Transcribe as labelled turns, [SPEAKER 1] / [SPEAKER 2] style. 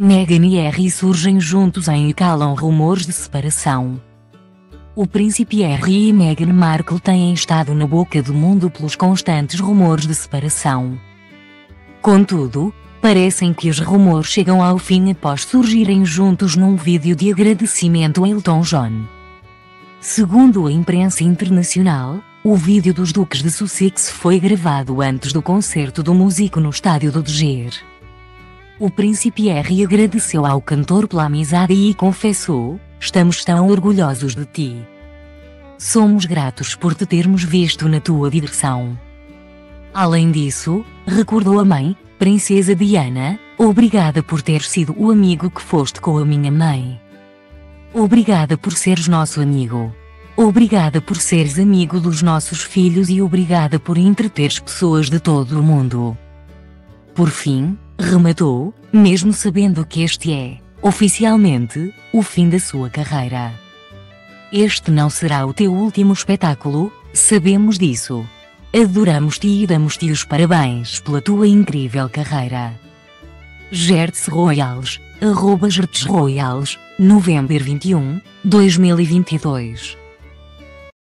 [SPEAKER 1] Meghan e Harry surgem juntos em calam rumores de separação. O príncipe Harry e Meghan Markle têm estado na boca do mundo pelos constantes rumores de separação. Contudo, parecem que os rumores chegam ao fim após surgirem juntos num vídeo de agradecimento a Elton John. Segundo a imprensa internacional, o vídeo dos Duques de Sussex foi gravado antes do concerto do músico no estádio do De O príncipe Harry agradeceu ao cantor pela amizade e confessou: Estamos tão orgulhosos de ti. Somos gratos por te termos visto na tua direção. Além disso, recordou a mãe, Princesa Diana, obrigada por ter sido o amigo que foste com a minha mãe. Obrigada por seres nosso amigo. Obrigada por seres amigo dos nossos filhos e obrigada por entreteres pessoas de todo o mundo. Por fim, rematou, mesmo sabendo que este é, oficialmente, o fim da sua carreira. Este não será o teu último espetáculo, sabemos disso. Adoramos-te e damos-te os parabéns pela tua incrível carreira. Gertz Royals, arroba Gertz Royals, novembro 21, 2022